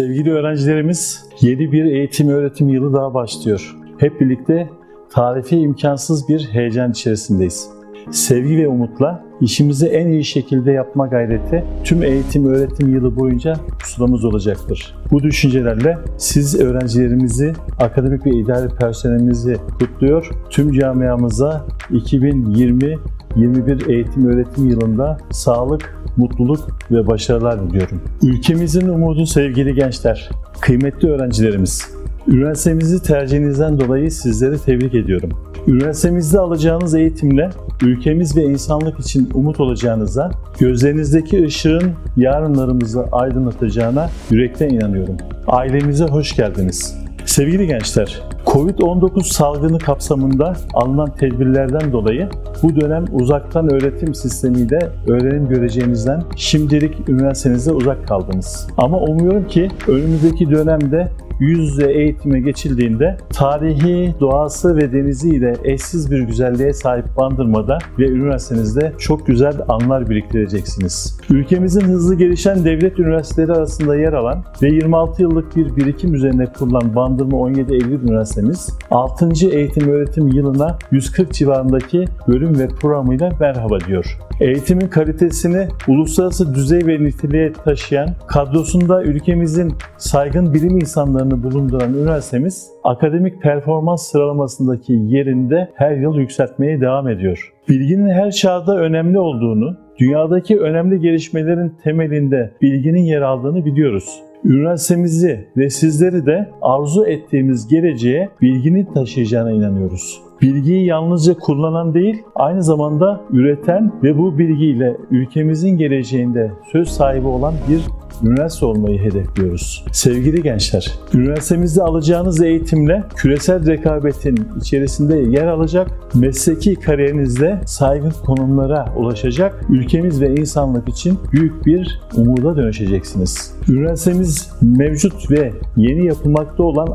Sevgili öğrencilerimiz, yeni bir eğitim öğretim yılı daha başlıyor. Hep birlikte tarifi imkansız bir heyecan içerisindeyiz. Sevgi ve umutla işimizi en iyi şekilde yapma gayreti tüm eğitim öğretim yılı boyunca pusulamız olacaktır. Bu düşüncelerle siz öğrencilerimizi, akademik ve idari personelimizi kutluyor. Tüm camiamıza 2020 21 eğitim öğretim yılında sağlık, mutluluk ve başarılar diliyorum. Ülkemizin umudu sevgili gençler, kıymetli öğrencilerimiz. Üniversitemizi tercihinizden dolayı sizleri tebrik ediyorum. Üniversitemizde alacağınız eğitimle ülkemiz ve insanlık için umut olacağınıza, gözlerinizdeki ışığın yarınlarımızı aydınlatacağına yürekten inanıyorum. Ailemize hoş geldiniz. Sevgili gençler, Covid-19 salgını kapsamında alınan tedbirlerden dolayı bu dönem uzaktan öğretim sistemiyle öğrenim göreceğinizden şimdilik üniversitenizde uzak kaldınız. Ama umuyorum ki önümüzdeki dönemde yüz yüze eğitime geçildiğinde tarihi, doğası ve deniziyle eşsiz bir güzelliğe sahip Bandırma'da ve üniversitenizde çok güzel anlar biriktireceksiniz. Ülkemizin hızlı gelişen devlet üniversiteleri arasında yer alan ve 26 yıllık bir birikim üzerine kurulan Bandırma 17 Eylül Üniversitemiz 6. eğitim öğretim yılına 140 civarındaki bölüm ve programıyla merhaba diyor. Eğitimin kalitesini uluslararası düzey ve niteliğe taşıyan, kadrosunda ülkemizin saygın bilim insanlarını bulunduran üniversitemiz, akademik performans sıralamasındaki yerinde her yıl yükseltmeye devam ediyor. Bilginin her çağda önemli olduğunu, dünyadaki önemli gelişmelerin temelinde bilginin yer aldığını biliyoruz. Üniversitemizi ve sizleri de arzu ettiğimiz geleceğe bilginin taşıyacağına inanıyoruz. Bilgiyi yalnızca kullanan değil, aynı zamanda üreten ve bu bilgiyle ülkemizin geleceğinde söz sahibi olan bir üniversite olmayı hedefliyoruz. Sevgili gençler, üniversitemizde alacağınız eğitimle küresel rekabetin içerisinde yer alacak, mesleki kariyerinizde saygın konumlara ulaşacak, ülkemiz ve insanlık için büyük bir umuda dönüşeceksiniz. Üniversitemiz mevcut ve yeni yapılmakta olan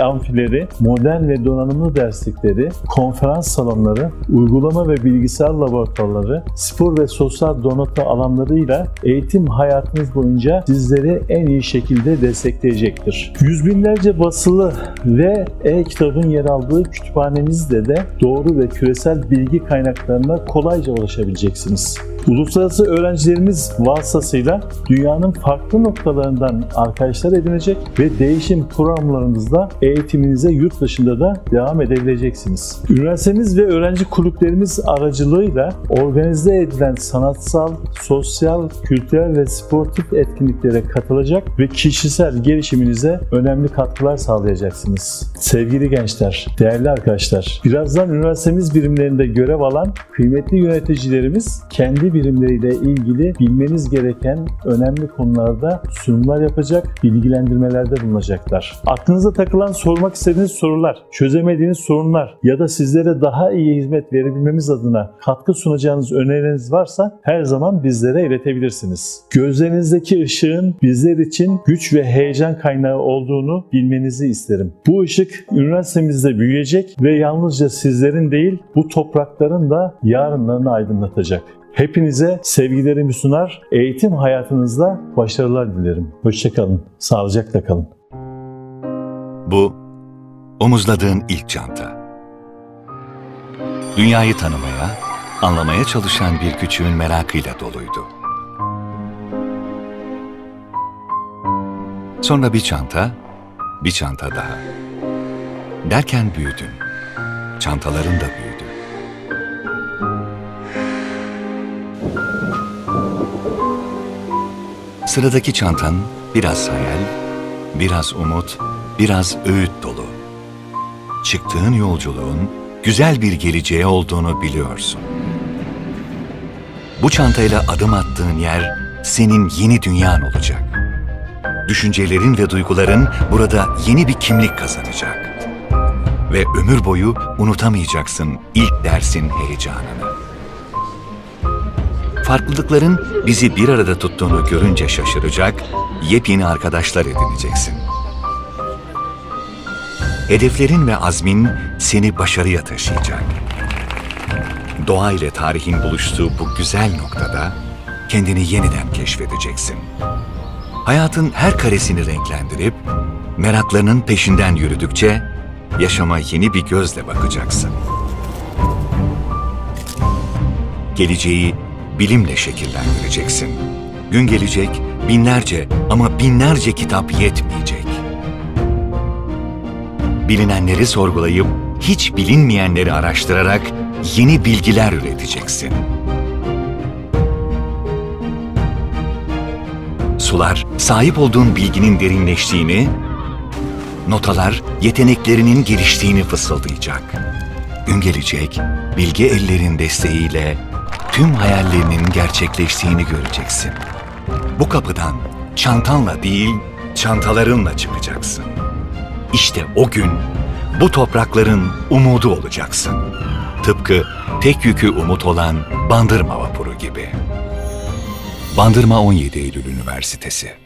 amfileri, modern ve donanımlı derslikleri, konferans salonları, uygulama ve bilgisayar laboratuvarları, spor ve sosyal donatı alanlarıyla eğitim hayatınız boyunca sizleri en iyi şekilde destekleyecektir. Yüz binlerce basılı ve e-kitabın yer aldığı kütüphanemizde de doğru ve küresel bilgi kaynaklarına kolayca ulaşabileceksiniz. Uluslararası öğrencilerimiz vasıtasıyla dünyanın farklı noktalarından arkadaşlar edinecek ve değişim programlarımızda eğitiminize yurt dışında da devam edebileceksiniz. Üniversitemiz ve öğrenci kulüplerimiz aracılığıyla organize edilen sanatsal, sosyal, kültürel ve sportif etkinliklere katılacak ve kişisel gelişiminize önemli katkılar sağlayacaksınız. Sevgili gençler, değerli arkadaşlar, birazdan üniversitemiz birimlerinde görev alan kıymetli yöneticilerimiz kendi birimleriyle ilgili bilmeniz gereken önemli konularda sunumlar yapacak, bilgilendirmelerde bulunacaklar. Aklınıza takılan sormak istediğiniz sorular, çözemediğiniz sorunlar ya da sizlere daha iyi hizmet verebilmemiz adına katkı sunacağınız önerileriniz varsa her zaman bizlere iletebilirsiniz. Gözlerinizdeki ışığın bizler için güç ve heyecan kaynağı olduğunu bilmenizi isterim. Bu ışık üniversitemizde büyüyecek ve yalnızca sizlerin değil bu toprakların da yarınlarını aydınlatacak. Hepinize sevgilerimi sunar, eğitim hayatınızda başarılar dilerim. Hoşçakalın, sağlıcakla kalın. Bu, omuzladığın ilk çanta. Dünyayı tanımaya, anlamaya çalışan bir küçüğün merakıyla doluydu. Sonra bir çanta, bir çanta daha. Derken büyüdün. Çantaların da büyüdü. Sıradaki çantan biraz hayal, biraz umut, biraz öğüt dolu. Çıktığın yolculuğun güzel bir geleceğe olduğunu biliyorsun. Bu çantayla adım attığın yer senin yeni dünyan olacak. Düşüncelerin ve duyguların burada yeni bir kimlik kazanacak. Ve ömür boyu unutamayacaksın ilk dersin heyecanını. Farklılıkların bizi bir arada tuttuğunu görünce şaşıracak, yepyeni arkadaşlar edineceksin. Hedeflerin ve azmin seni başarıya taşıyacak. Doğa ile tarihin buluştuğu bu güzel noktada kendini yeniden keşfedeceksin. hayatın her karesini renklendirip meraklarının peşinden yürüdükçe yaşama yeni bir gözle bakacaksın. Geleceği bilimle şekillendireceksin. Gün gelecek binlerce ama binlerce kitap yetmeyecek. Bilinenleri sorgulayıp hiç bilinmeyenleri araştırarak yeni bilgiler üreteceksin. Sular sahip olduğun bilginin derinleştiğini, notalar yeteneklerinin geliştiğini fısıldayacak. Gün gelecek, bilgi ellerin desteğiyle tüm hayallerinin gerçekleştiğini göreceksin. Bu kapıdan çantanla değil, çantalarınla çıkacaksın. İşte o gün bu toprakların umudu olacaksın. Tıpkı tek yükü umut olan Bandırma vapuru gibi. Bandırma 17 Eylül Üniversitesi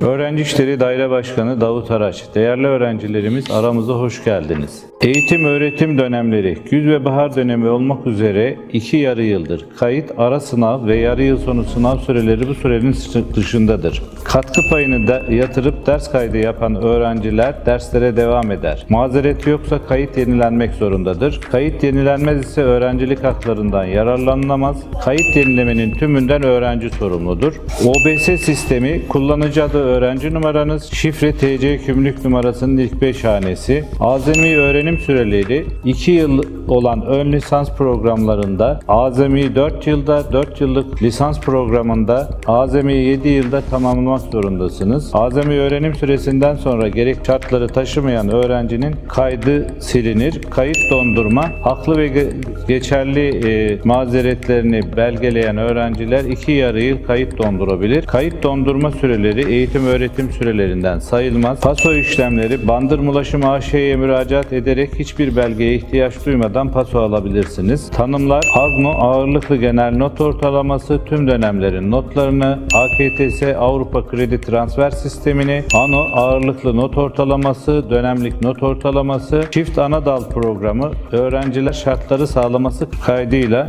Öğrenci İşleri Daire Başkanı Davut Araç, değerli öğrencilerimiz aramıza hoş geldiniz. Eğitim öğretim dönemleri, güz ve bahar dönemi olmak üzere iki yarı yıldır. Kayıt, ara sınav ve yarı yıl sonu sınav süreleri bu sürenin dışındadır. Katkı payını da yatırıp ders kaydı yapan öğrenciler derslere devam eder. Mazeret yoksa kayıt yenilenmek zorundadır. Kayıt yenilenmez ise öğrencilik haklarından yararlanılamaz. Kayıt yenilemenin tümünden öğrenci sorumludur. OBS sistemi kullanıcı adı öğrenci numaranız, şifre TC kimlik numarasının ilk 5 hanesi, azami öğrenim süreleri 2 yıl olan ön lisans programlarında, azami 4 yılda 4 yıllık lisans programında, azami 7 yılda tamamlamak zorundasınız. Azami öğrenim süresinden sonra gerek şartları taşımayan öğrencinin kaydı silinir. Kayıt dondurma, haklı ve geçerli e, mazeretlerini belgeleyen öğrenciler 2 yarı yıl kayıt dondurabilir. Kayıt dondurma süreleri eğitim öğretim sürelerinden sayılmaz. Paso işlemleri Bandırmulaşım AŞ'ye müracaat ederek hiçbir belgeye ihtiyaç duymadan paso alabilirsiniz. Tanımlar AGNO ağırlıklı genel not ortalaması tüm dönemlerin notlarını, AKTS Avrupa Kredi Transfer Sistemini, ANO ağırlıklı not ortalaması, dönemlik not ortalaması, çift ana dal programı, öğrenciler şartları sağlaması kaydıyla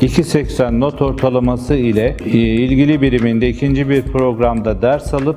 2.80 not ortalaması ile ilgili biriminde ikinci bir programda ders alıp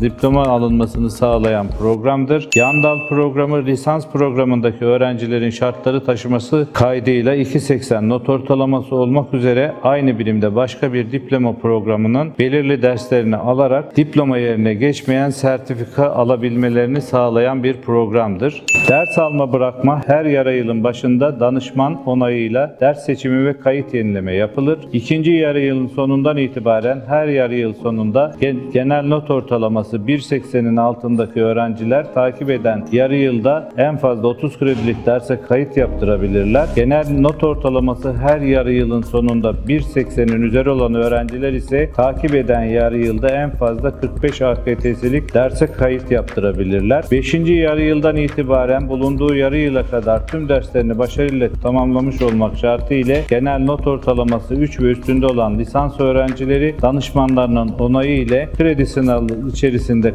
diploma alınmasını sağlayan programdır. Yandal programı lisans programındaki öğrencilerin şartları taşıması kaydıyla 2.80 not ortalaması olmak üzere aynı birimde başka bir diploma programının belirli derslerini alarak diploma yerine geçmeyen sertifika alabilmelerini sağlayan bir programdır. Ders alma bırakma her yarı yılın başında danışman onayıyla ders seçimi ve kayıt yenileme yapılır. İkinci yarı yılın sonundan itibaren her yarı yıl sonunda genel not ortalaması 1.80'in altındaki öğrenciler takip eden yarı yılda en fazla 30 kredilik derse kayıt yaptırabilirler. Genel not ortalaması her yarı yılın sonunda 1.80'in üzeri olan öğrenciler ise takip eden yarı yılda en fazla 45 AKTS'lik derse kayıt yaptırabilirler. 5. yarı yıldan itibaren bulunduğu yarı yıla kadar tüm derslerini başarıyla tamamlamış olmak şartı ile genel not ortalaması 3 ve üstünde olan lisans öğrencileri danışmanlarının onayı ile kredi sınavı içerisinde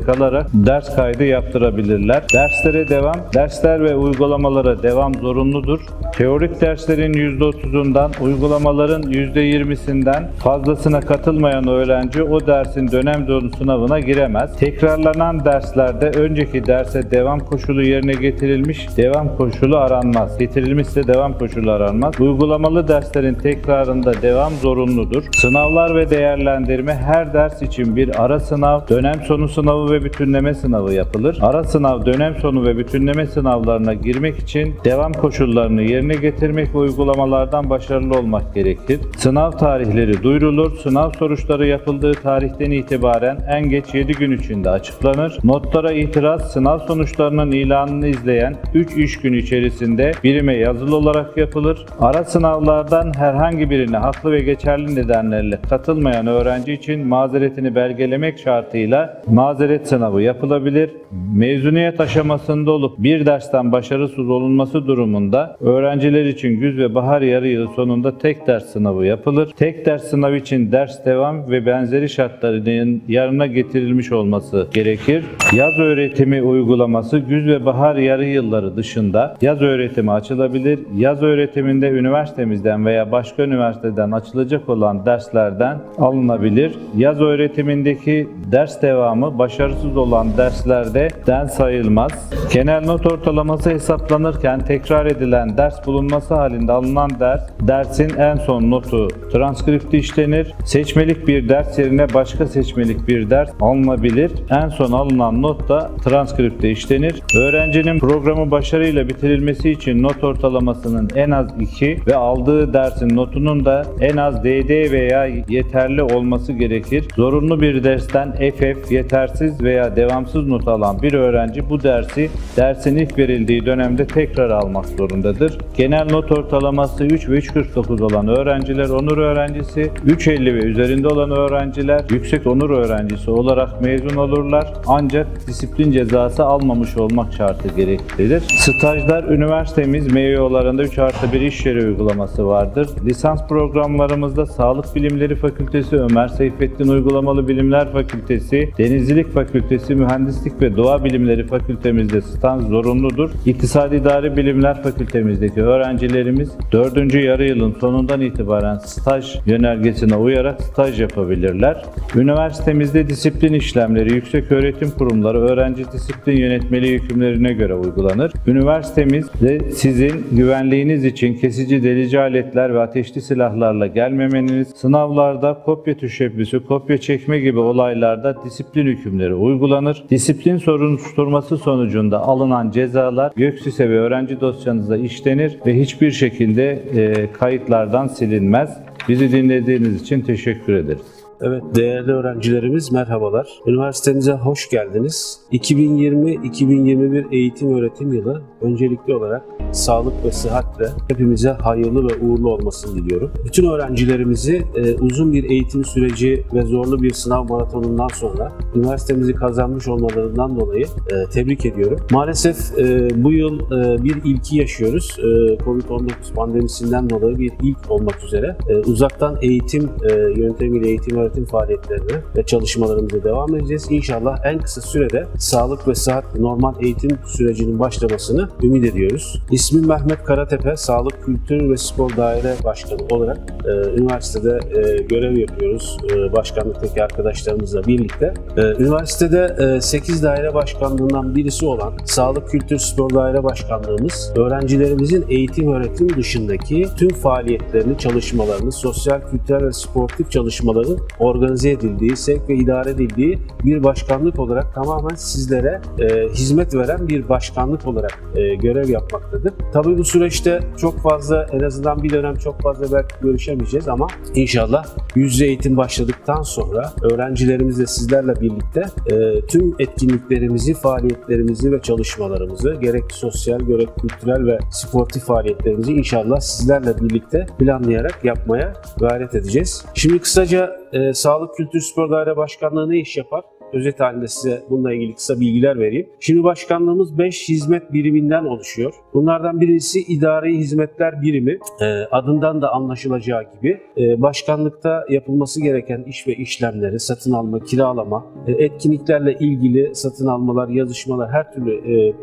kalarak ders kaydı yaptırabilirler. Derslere devam, dersler ve uygulamalara devam zorunludur. Teorik derslerin %30'undan, uygulamaların %20'sinden fazlasına katılmayan öğrenci o dersin dönem dolu sınavına giremez. Tekrarlanan derslerde önceki derse devam koşulu yerine getirilmiş, devam koşulu aranmaz. Getirilmişse devam koşulu aranmaz. Uygulamalı derslerin tekrarında devam zorunludur. Sınavlar ve değerlendirme her ders için bir ara sınav, dönem sonu sınavı ve bütünleme sınavı yapılır. Ara sınav, dönem sonu ve bütünleme sınavlarına girmek için devam koşullarını yerine getirmek ve uygulamalardan başarılı olmak gerekir. Sınav tarihleri duyurulur. Sınav sonuçları yapıldığı tarihten itibaren en geç 7 gün içinde açıklanır. Notlara itiraz sınav sonuçlarının ilanını izleyen 3 iş günü içerisinde birime yazılı olarak yapılır. Ara sınavlardan herhangi birine haklı ve geçerli nedenlerle katılmayan öğrenci için mazeretini belgelemek şartıyla mazeret sınavı yapılabilir. Mezuniyet aşamasında olup bir dersten başarısız olunması durumunda öğrenciler için güz ve bahar yarı yılı sonunda tek ders sınavı yapılır. Tek ders sınavı için ders devam ve benzeri şartların yarına getirilmiş olması gerekir. Yaz öğretimi uygulaması güz ve bahar yarı yılları dışında yaz öğretimi açılabilir. Yaz öğretiminde üniversitemizden veya başka üniversiteden açılacak olan derslerden alınabilir. Yaz öğretimindeki ders devamı başarısız olan derslerde den sayılmaz. Genel not ortalaması hesaplanırken tekrar edilen ders bulunması halinde alınan ders, dersin en son notu transkripti işlenir. Seçmelik bir ders yerine başka seçmelik bir ders alınabilir. En son alınan not da transkripte işlenir. Öğrencinin programı başarıyla bitirilmesi için not ortalamasının en az 2 ve aldığı dersin notunun da en az DD veya yeterli olması gerekir. Zorunlu bir dersten FF, yetersiz veya devamsız not alan bir öğrenci bu dersi dersin ilk verildiği dönemde tekrar almak zorundadır. Genel not ortalaması 3 ve 3.49 olan öğrenciler onur öğrencisi, 3.50 ve üzerinde olan öğrenciler yüksek onur öğrencisi olarak mezun olurlar. Ancak disiplin cezası almamış olmak şartı gereklidir. Stajlar üniversitemiz MEO'larında 3 artı 1 iş yeri uygulaması vardır. Lisans programlarımızda Sağlık Bilimleri Fakültesi, Ömer Seyfettin Uygulamalı Bilimler Fakültesi, Denizcilik Fakültesi, Mühendislik ve Doğa Bilimleri Fakültemizde staj zorunludur. İktisadi İdari Bilimler Fakültemizdeki öğrencilerimiz 4. yarı yılın sonundan itibaren staj yönergesine uyarak staj yapabilirler. Üniversitemizde disiplin işlemleri yüksek öğretim kurumları öğrenci disiplin yönetmeliği hükümlerine göre uygulanır. Üniversitemizde sizin güvenliğiniz için kesici delici aletler ve ateşli silahlarla gelmemeniz, sınavlarda kopya teşebbüsü, kopya çekme gibi olaylarda disiplin hükümleri uygulanır. Disiplin soruşturması sonucunda alınan cezalar YÖKSİS'e ve öğrenci dosyanıza işlenir ve hiçbir şekilde e, kayıtlardan silinmez. Bizi dinlediğiniz için teşekkür ederiz. Evet değerli öğrencilerimiz merhabalar. Üniversitemize hoş geldiniz. 2020-2021 eğitim öğretim yılı öncelikli olarak sağlık ve sıhhatle hepimize hayırlı ve uğurlu olmasını diliyorum. Bütün öğrencilerimizi e, uzun bir eğitim süreci ve zorlu bir sınav maratonundan sonra üniversitemizi kazanmış olmalarından dolayı e, tebrik ediyorum. Maalesef e, bu yıl e, bir ilki yaşıyoruz. E, Covid-19 pandemisinden dolayı bir ilk olmak üzere e, uzaktan eğitim e, yöntemiyle eğitim öğretim faaliyetlerine ve çalışmalarımıza devam edeceğiz. İnşallah en kısa sürede sağlık ve sıhhat normal eğitim sürecinin başlamasını ümit ediyoruz. İsmim Mehmet Karatepe, Sağlık Kültür ve Spor Daire Başkanı olarak e, üniversitede e, görev yapıyoruz. E, başkanlıktaki arkadaşlarımızla birlikte. E, üniversitede e, 8 daire başkanlığından birisi olan Sağlık Kültür Spor Daire Başkanlığımız öğrencilerimizin eğitim öğretim dışındaki tüm faaliyetlerini, çalışmalarını, sosyal, kültürel ve sportif çalışmaların organize edildiği, sevk ve idare edildiği bir başkanlık olarak tamamen sizlere e, hizmet veren bir başkanlık olarak e, görev yapmaktadır. Tabii bu süreçte çok fazla, en azından bir dönem çok fazla belki görüşemeyeceğiz ama inşallah yüz yüze eğitim başladıktan sonra öğrencilerimizle sizlerle birlikte e, tüm etkinliklerimizi, faaliyetlerimizi ve çalışmalarımızı gerek sosyal, gerek kültürel ve sportif faaliyetlerimizi inşallah sizlerle birlikte planlayarak yapmaya gayret edeceğiz. Şimdi kısaca e, Sağlık Kültür Spor Daire Başkanlığı ne iş yapar? Özet halinde size bununla ilgili kısa bilgiler vereyim. Şimdi başkanlığımız 5 hizmet biriminden oluşuyor. Bunlardan birisi idari hizmetler birimi. E, adından da anlaşılacağı gibi e, başkanlıkta yapılması gereken iş ve işlemleri, satın alma, kiralama, e, etkinliklerle ilgili satın almalar, yazışmalar, her türlü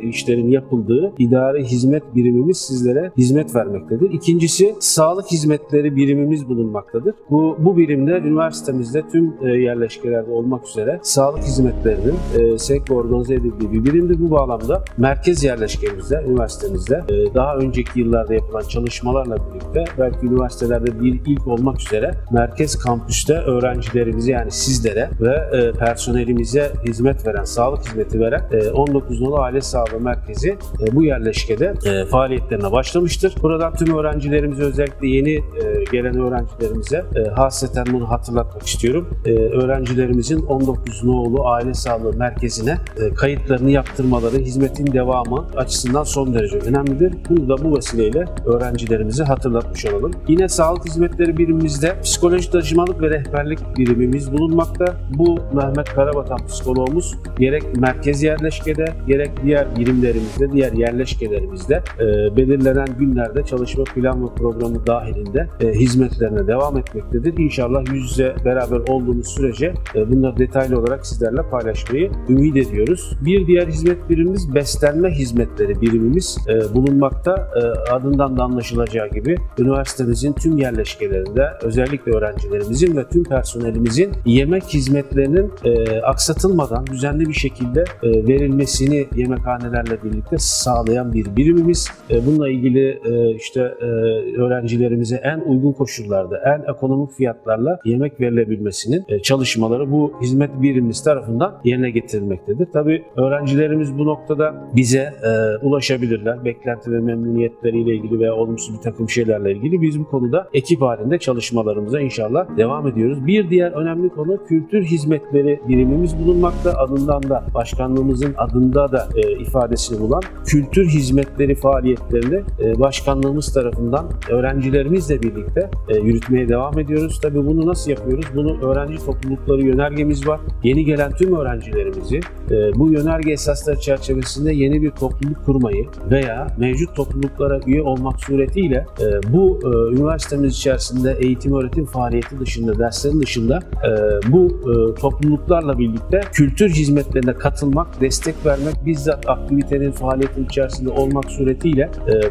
işlerin yapıldığı idari hizmet birimimiz sizlere hizmet vermektedir. İkincisi sağlık hizmetleri birimimiz bulunmaktadır. Bu, bu birimde üniversitemizde tüm yerleşkelerde olmak üzere sağlık hizmetlerinin e, sevk ve organize edildiği bir birimdir. Bu bağlamda merkez yerleşkemizde, üniversitemizde e, daha önceki yıllarda yapılan çalışmalarla birlikte belki üniversitelerde bir ilk olmak üzere merkez kampüste öğrencilerimize yani sizlere ve e, personelimize hizmet veren, sağlık hizmeti veren e, 19 nolu aile sağlığı merkezi e, bu yerleşkede e, faaliyetlerine başlamıştır. Buradan tüm öğrencilerimize özellikle yeni e, gelen öğrencilerimize e, hasreten bunu hatırlatmak istiyorum. E, öğrencilerimizin 19 nolu Hekimoğlu Aile Sağlığı Merkezi'ne e, kayıtlarını yaptırmaları hizmetin devamı açısından son derece önemlidir. Bunu da bu vesileyle öğrencilerimize hatırlatmış olalım. Yine sağlık hizmetleri birimimizde psikoloji danışmanlık ve rehberlik birimimiz bulunmakta. Bu Mehmet Karabatan psikoloğumuz gerek merkez yerleşkede gerek diğer birimlerimizde, diğer yerleşkelerimizde e, belirlenen günlerde çalışma plan ve programı dahilinde e, hizmetlerine devam etmektedir. İnşallah yüz yüze beraber olduğumuz sürece bunları detaylı olarak sizlerle paylaşmayı ümit ediyoruz. Bir diğer hizmet birimimiz beslenme hizmetleri birimimiz e, bulunmakta. E, adından da anlaşılacağı gibi üniversitemizin tüm yerleşkelerinde özellikle öğrencilerimizin ve tüm personelimizin yemek hizmetlerinin e, aksatılmadan düzenli bir şekilde e, verilmesini yemekhanelerle birlikte sağlayan bir birimimiz. E, bununla ilgili e, işte e, öğrencilerimize en uygun koşullarda, en ekonomik fiyatlarla yemek verilebilmesinin e, çalışmaları bu hizmet birimimiz tarafından yerine getirilmektedir. Tabii öğrencilerimiz bu noktada bize e, ulaşabilirler. Beklenti ve memnuniyetleriyle ilgili veya olumsuz bir takım şeylerle ilgili biz bu konuda ekip halinde çalışmalarımıza inşallah devam ediyoruz. Bir diğer önemli konu kültür hizmetleri birimimiz bulunmakta. Adından da başkanlığımızın adında da e, ifadesini bulan kültür hizmetleri faaliyetlerini e, başkanlığımız tarafından öğrencilerimizle birlikte e, yürütmeye devam ediyoruz. Tabii bunu nasıl yapıyoruz? Bunu öğrenci toplulukları yönergemiz var. Yeni gelen tüm öğrencilerimizi e, bu yönerge esasları çerçevesinde yeni bir topluluk kurmayı veya mevcut topluluklara üye olmak suretiyle e, bu e, üniversitemiz içerisinde eğitim öğretim faaliyeti dışında, derslerin dışında bu topluluklarla birlikte kültür hizmetlerine katılmak, destek vermek, bizzat aktivitenin, faaliyetin içerisinde olmak suretiyle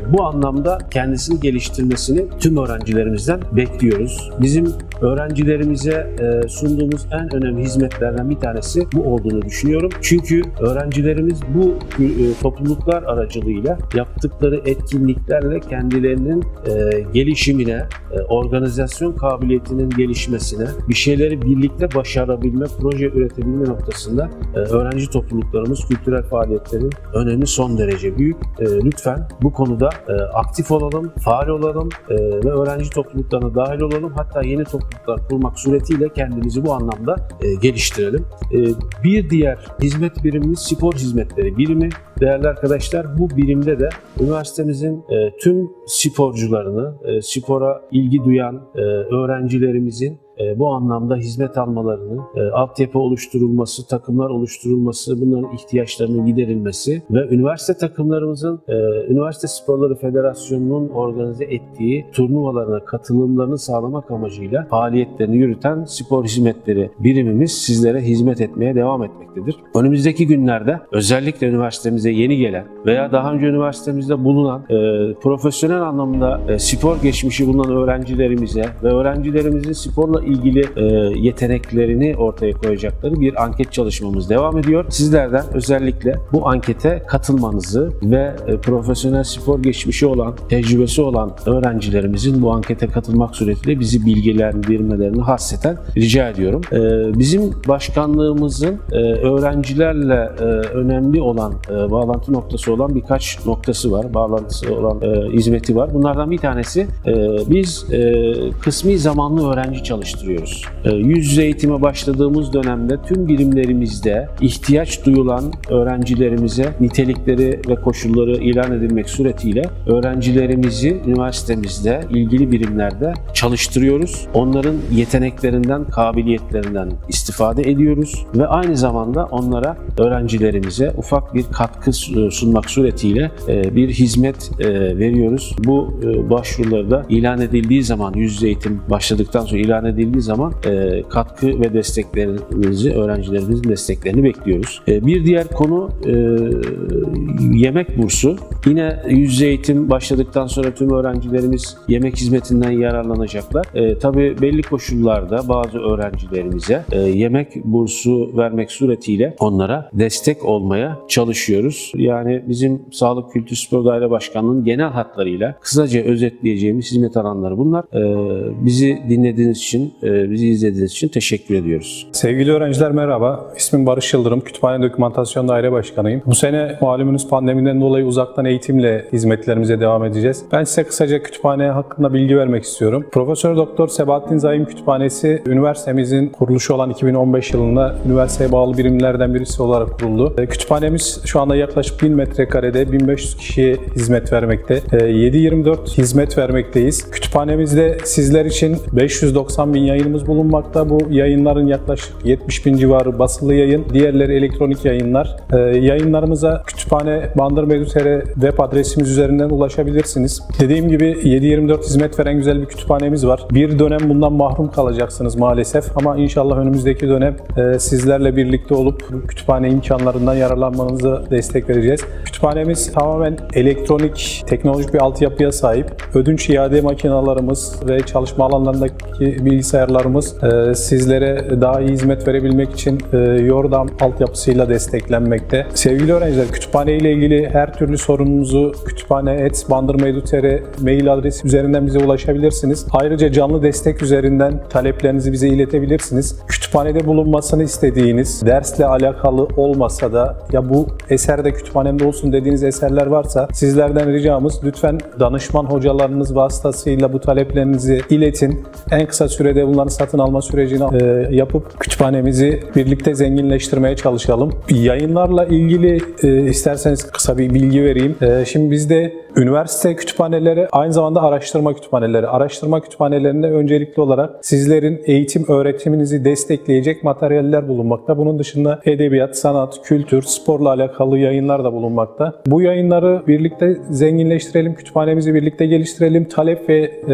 bu anlamda kendisini geliştirmesini tüm öğrencilerimizden bekliyoruz. Bizim öğrencilerimize sunduğumuz en önemli hizmetlerden bir tanesi bu olduğunu düşünüyorum. Çünkü öğrencilerimiz bu e, topluluklar aracılığıyla yaptıkları etkinliklerle kendilerinin e, gelişimine, e, organizasyon kabiliyetinin gelişmesine, bir şeyleri birlikte başarabilme, proje üretebilme noktasında öğrenci topluluklarımız kültürel faaliyetlerin önemi son derece büyük. Lütfen bu konuda aktif olalım, faal olalım ve öğrenci topluluklarına dahil olalım. Hatta yeni topluluklar kurmak suretiyle kendimizi bu anlamda geliştirelim. E, bir diğer hizmet birimimiz spor hizmetleri birimi. Değerli arkadaşlar bu birimde de üniversitemizin e, tüm sporcularını, e, spora ilgi duyan e, öğrencilerimizin bu anlamda hizmet almalarını, e, altyapı oluşturulması, takımlar oluşturulması, bunların ihtiyaçlarının giderilmesi ve üniversite takımlarımızın e, Üniversite Sporları Federasyonu'nun organize ettiği turnuvalarına katılımlarını sağlamak amacıyla faaliyetlerini yürüten spor hizmetleri birimimiz sizlere hizmet etmeye devam etmektedir. Önümüzdeki günlerde özellikle üniversitemize yeni gelen veya daha önce üniversitemizde bulunan profesyonel anlamda spor geçmişi bulunan öğrencilerimize ve öğrencilerimizin sporla ilgili e, yeteneklerini ortaya koyacakları bir anket çalışmamız devam ediyor. Sizlerden özellikle bu ankete katılmanızı ve e, profesyonel spor geçmişi olan, tecrübesi olan öğrencilerimizin bu ankete katılmak suretiyle bizi bilgilendirmelerini hasreten rica ediyorum. E, bizim başkanlığımızın e, öğrencilerle e, önemli olan, e, bağlantı noktası olan birkaç noktası var, bağlantısı olan e, hizmeti var. Bunlardan bir tanesi e, biz e, kısmi zamanlı öğrenci çalıştırıyoruz. E, yüz yüze eğitime başladığımız dönemde tüm birimlerimizde ihtiyaç duyulan öğrencilerimize nitelikleri ve koşulları ilan edilmek suretiyle öğrencilerimizi üniversitemizde ilgili birimlerde çalıştırıyoruz. Onların yeteneklerinden, kabiliyetlerinden istifade ediyoruz ve aynı zamanda onlara öğrencilerimize ufak bir katkı sunmak suretiyle e, bir hizmet e, veriyoruz. Bu başvuruları da ilan edildiği zaman yüz yüze eğitim başladıktan sonra ilan edildiği zaman e, katkı ve desteklerinizi, öğrencilerimizin desteklerini bekliyoruz. E, bir diğer konu e, yemek bursu. Yine yüz eğitim başladıktan sonra tüm öğrencilerimiz yemek hizmetinden yararlanacaklar. E, tabii belli koşullarda bazı öğrencilerimize e, yemek bursu vermek suretiyle onlara destek olmaya çalışıyoruz. Yani bizim Sağlık Kültür Spor Daire Başkanlığı'nın genel hatlarıyla kısaca özetleyeceğimiz hizmet alanları bunlar. E, bizi dinlediğiniz için e, bizi izlediğiniz için teşekkür ediyoruz. Sevgili öğrenciler merhaba. İsmim Barış Yıldırım. Kütüphane Dokümantasyon Daire Başkanıyım. Bu sene malumunuz pandemiden dolayı uzaktan eğitimle hizmetlerimize devam edeceğiz. Ben size kısaca kütüphane hakkında bilgi vermek istiyorum. Profesör Doktor Sebahattin Zaim Kütüphanesi üniversitemizin kuruluşu olan 2015 yılında üniversiteye bağlı birimlerden birisi olarak kuruldu. E, Kütüphanemiz şu anda yaklaşık 1000 metrekarede 1500 kişiye hizmet vermekte. E, 7-24 hizmet vermekteyiz. Kütüphanemizde sizler için 590 bin yayınımız bulunmakta. Bu yayınların yaklaşık 70 bin civarı basılı yayın, diğerleri elektronik yayınlar. Ee, yayınlarımıza kütüphane Bandırma Edu.tr web adresimiz üzerinden ulaşabilirsiniz. Dediğim gibi 7-24 hizmet veren güzel bir kütüphanemiz var. Bir dönem bundan mahrum kalacaksınız maalesef ama inşallah önümüzdeki dönem e, sizlerle birlikte olup kütüphane imkanlarından yararlanmanıza destek vereceğiz. Kütüphanemiz tamamen elektronik, teknolojik bir altyapıya sahip. Ödünç iade makinalarımız ve çalışma alanlarındaki bilgisayarlarımız e, sizlere daha iyi hizmet verebilmek için e, Yordam altyapısıyla desteklenmekte. Sevgili öğrenciler, kütüphane ile ilgili her türlü sorununuzu kütüphane.bandırma.edu.tr mail adresi üzerinden bize ulaşabilirsiniz. Ayrıca canlı destek üzerinden taleplerinizi bize iletebilirsiniz. Kütüphanede bulunmasını istediğiniz, dersle alakalı olmasa da ya bu eser de kütüphanemde olsun dediğiniz eserler varsa sizlerden ricamız lütfen danışman hocalarınız vasıtasıyla bu taleplerinizi iletin. En kısa sürede bunları satın alma sürecini e, yapıp kütüphanemizi birlikte zenginleştirmeye çalışalım. Yayınlarla ilgili e, isterseniz kısa bir bilgi vereyim. E, şimdi bizde üniversite kütüphaneleri aynı zamanda araştırma kütüphaneleri. Araştırma kütüphanelerinde öncelikli olarak sizlerin eğitim öğretiminizi destekleyecek materyaller bulunmakta. Bunun dışında edebiyat, sanat, kültür, sporla alakalı yayınlar da bulunmakta. Bu yayınları birlikte zenginleştirelim, kütüphanemizi birlikte geliştirelim. Talep ve e,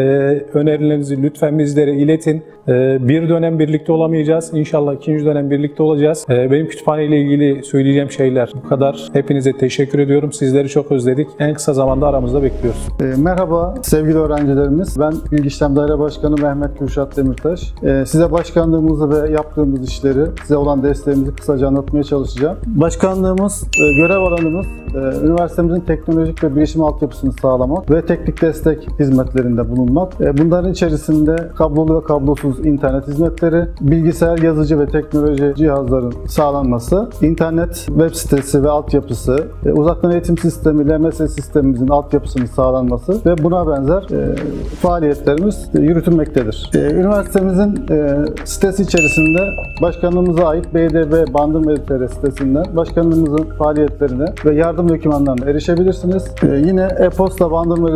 önerilerinizi lütfen bizlere iletin. E, bir dönem birlikte olamayacağız. İnşallah ikinci dönem birlikte olacağız. E, benim kütüphane ile ilgili söyleyeceğim şeyler bu kadar. Hepinize teşekkür ediyorum. Sizleri çok özledik. En kısa zamanda aramızda bekliyoruz. E, merhaba sevgili öğrencilerimiz. Ben Bilgi İşlem Daire Başkanı Mehmet Kürşat Demirtaş. Size başkanlığımızı ve yaptığımız işleri, size olan desteğimizi kısaca anlatmaya çalışacağım. Başkanlığımız, e, görev alanımız e, üniversitemizin teknolojik ve bilişim altyapısını sağlamak ve teknik destek hizmetlerinde bulunmak. E, bunların içerisinde kablolu ve kablosuz internet hizmetleri, bilgisayar, yazıcı ve teknoloji cihazların sağlanması, internet web sitesi ve altyapısı, e, uzaktan eğitim sistemi, LMS sistemimizin altyapısının sağlanması ve buna benzer e, faaliyetlerimiz e, yürütülmektedir. Üniversitemizin sitesi içerisinde başkanlığımıza ait BDB Bandırma Editörü sitesinden başkanlığımızın faaliyetlerine ve yardım dokümanlarına erişebilirsiniz. Yine e-posta Bandırma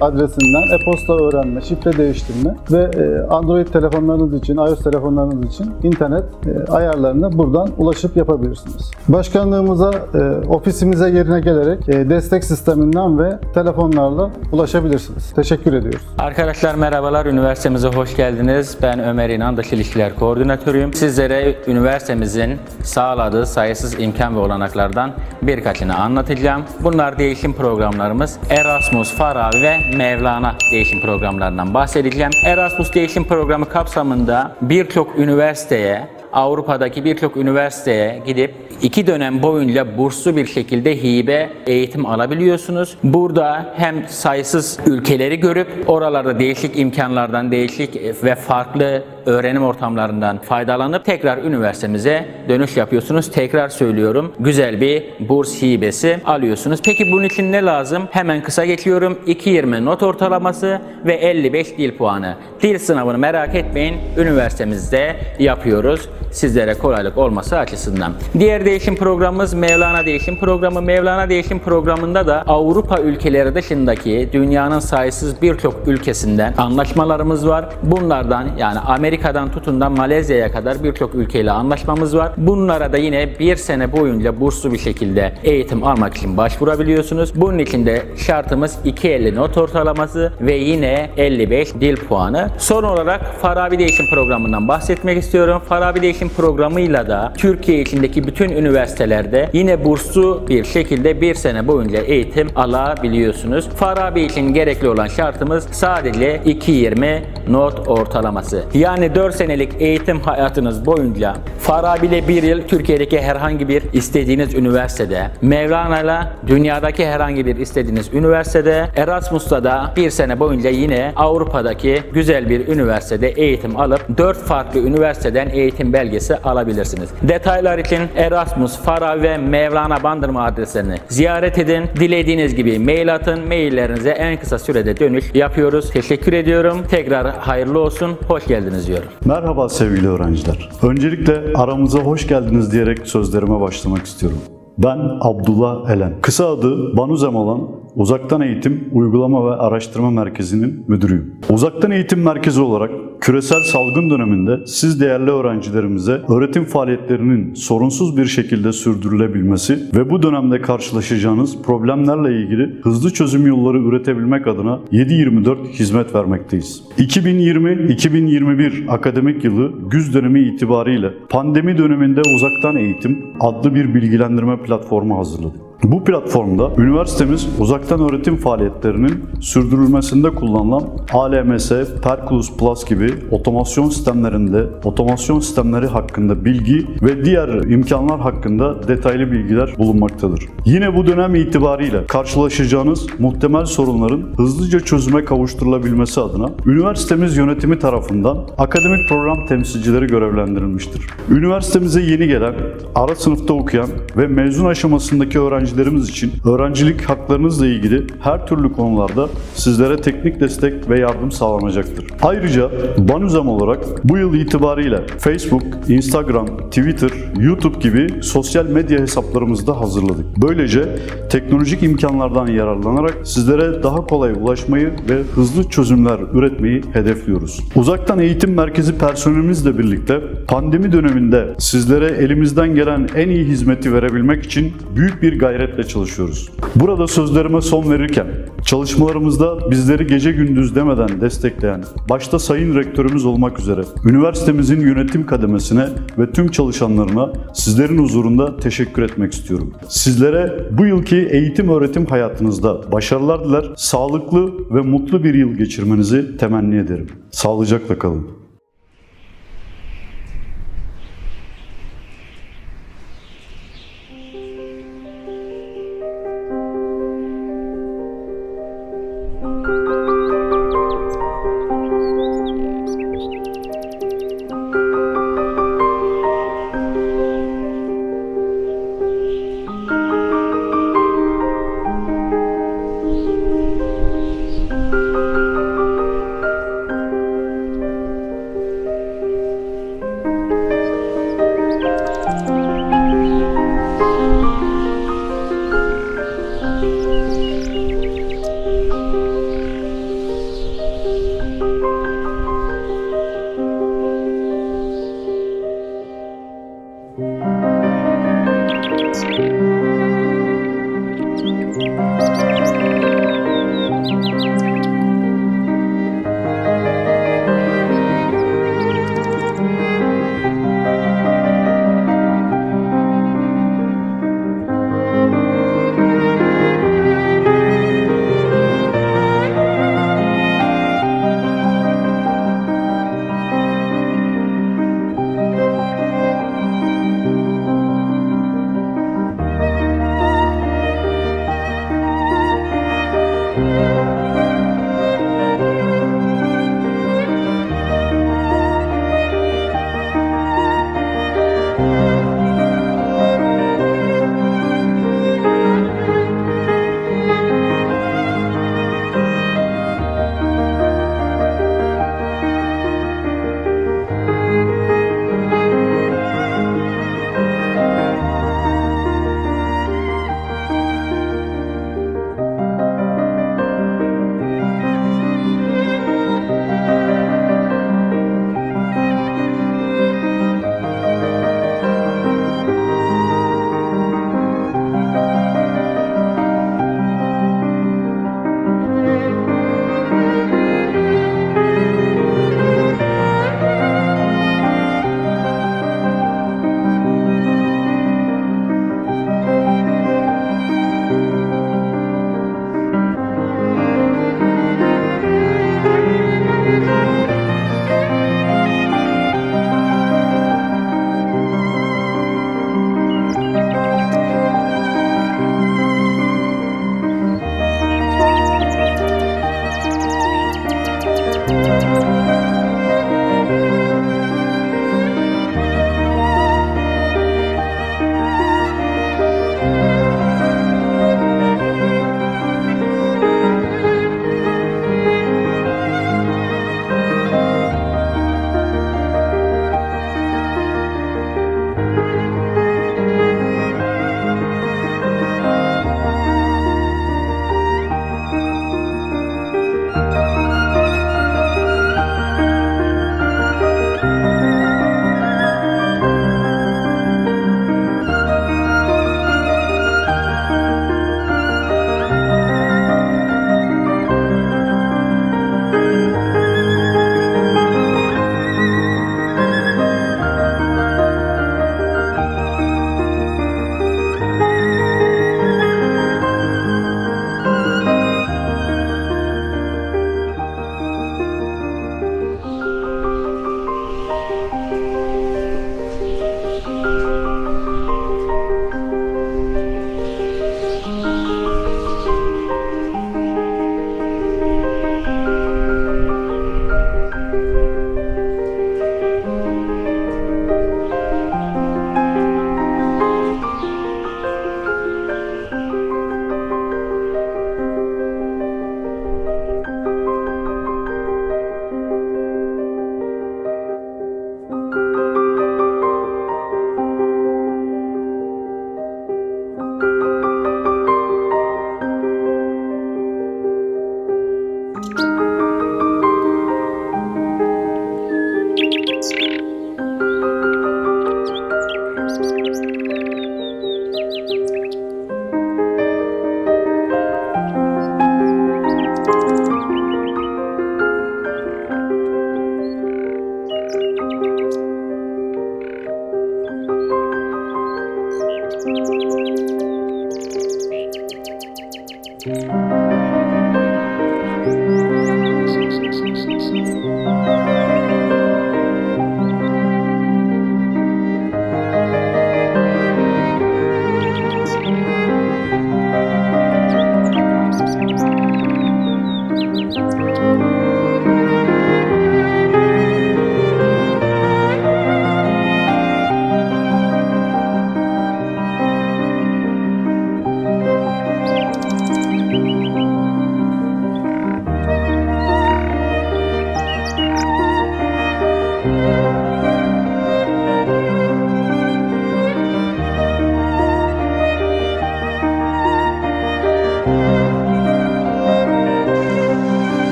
adresinden e-posta öğrenme, şifre değiştirme ve e, Telefonlarınız için, iOS telefonlarınız için internet e, ayarlarına buradan ulaşıp yapabilirsiniz. Başkanlığımıza, e, ofisimize yerine gelerek e, destek sisteminden ve telefonlarla ulaşabilirsiniz. Teşekkür ediyoruz. Arkadaşlar merhabalar, üniversitemize hoş geldiniz. Ben Ömer İnan, Dış İlişkiler Koordinatörüyüm. Sizlere üniversitemizin sağladığı sayısız imkan ve olanaklardan birkaçını anlatacağım. Bunlar değişim programlarımız Erasmus, Farabi ve Mevlana değişim programlarından bahsedeceğim. Erasmus değişim programı kapsamında birçok üniversiteye Avrupa'daki birçok üniversiteye gidip iki dönem boyunca burslu bir şekilde hibe eğitim alabiliyorsunuz. Burada hem sayısız ülkeleri görüp oralarda değişik imkanlardan, değişik ve farklı öğrenim ortamlarından faydalanıp tekrar üniversitemize dönüş yapıyorsunuz. Tekrar söylüyorum güzel bir burs hibesi alıyorsunuz. Peki bunun için ne lazım? Hemen kısa geçiyorum. 2.20 not ortalaması ve 55 dil puanı. Dil sınavını merak etmeyin. Üniversitemizde yapıyoruz. Sizlere kolaylık olması açısından. Diğer değişim programımız Mevlana Değişim Programı. Mevlana Değişim Programı'nda da Avrupa ülkeleri dışındaki dünyanın sayısız birçok ülkesinden anlaşmalarımız var. Bunlardan yani Amerika'dan tutun da Malezya'ya kadar birçok ülkeyle anlaşmamız var. Bunlara da yine bir sene boyunca burslu bir şekilde eğitim almak için başvurabiliyorsunuz. Bunun için de şartımız 2.50 not ortalaması ve yine 55 dil puanı. Son olarak Farabi Değişim Programı'ndan bahsetmek istiyorum. Farabi Değişim Bilişim programıyla da Türkiye içindeki bütün üniversitelerde yine burslu bir şekilde bir sene boyunca eğitim alabiliyorsunuz. Farabi için gerekli olan şartımız sadece 2.20 not ortalaması. Yani 4 senelik eğitim hayatınız boyunca Farabi ile bir yıl Türkiye'deki herhangi bir istediğiniz üniversitede, Mevlana'yla dünyadaki herhangi bir istediğiniz üniversitede, Erasmus'ta da bir sene boyunca yine Avrupa'daki güzel bir üniversitede eğitim alıp 4 farklı üniversiteden eğitim belgesi alabilirsiniz. Detaylar için Erasmus, Farabi ve Mevlana Bandırma adreslerini ziyaret edin. Dilediğiniz gibi mail atın. Maillerinize en kısa sürede dönüş yapıyoruz. Teşekkür ediyorum. Tekrar hayırlı olsun. Hoş geldiniz diyorum. Merhaba sevgili öğrenciler. Öncelikle aramıza hoş geldiniz diyerek sözlerime başlamak istiyorum. Ben Abdullah Elen. Kısa adı Banuzem olan Uzaktan Eğitim Uygulama ve Araştırma Merkezi'nin müdürüyüm. Uzaktan Eğitim Merkezi olarak küresel salgın döneminde siz değerli öğrencilerimize öğretim faaliyetlerinin sorunsuz bir şekilde sürdürülebilmesi ve bu dönemde karşılaşacağınız problemlerle ilgili hızlı çözüm yolları üretebilmek adına 7-24 hizmet vermekteyiz. 2020-2021 akademik yılı güz dönemi itibariyle pandemi döneminde uzaktan eğitim adlı bir bilgilendirme platformu hazırladık. Bu platformda üniversitemiz uzaktan öğretim faaliyetlerinin sürdürülmesinde kullanılan ALMS, Perculus Plus gibi otomasyon sistemlerinde otomasyon sistemleri hakkında bilgi ve diğer imkanlar hakkında detaylı bilgiler bulunmaktadır. Yine bu dönem itibariyle karşılaşacağınız muhtemel sorunların hızlıca çözüme kavuşturulabilmesi adına üniversitemiz yönetimi tarafından akademik program temsilcileri görevlendirilmiştir. Üniversitemize yeni gelen, ara sınıfta okuyan ve mezun aşamasındaki öğrenciler öğrencilerimiz için öğrencilik haklarınızla ilgili her türlü konularda sizlere teknik destek ve yardım sağlanacaktır. Ayrıca Banuzam olarak bu yıl itibariyle Facebook, Instagram, Twitter, YouTube gibi sosyal medya hesaplarımızı da hazırladık. Böylece teknolojik imkanlardan yararlanarak sizlere daha kolay ulaşmayı ve hızlı çözümler üretmeyi hedefliyoruz. Uzaktan eğitim merkezi personelimizle birlikte pandemi döneminde sizlere elimizden gelen en iyi hizmeti verebilmek için büyük bir gayret gayretle çalışıyoruz. Burada sözlerime son verirken çalışmalarımızda bizleri gece gündüz demeden destekleyen başta Sayın Rektörümüz olmak üzere üniversitemizin yönetim kademesine ve tüm çalışanlarına sizlerin huzurunda teşekkür etmek istiyorum. Sizlere bu yılki eğitim öğretim hayatınızda başarılar diler, sağlıklı ve mutlu bir yıl geçirmenizi temenni ederim. Sağlıcakla kalın.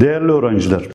Değerli öğrenciler,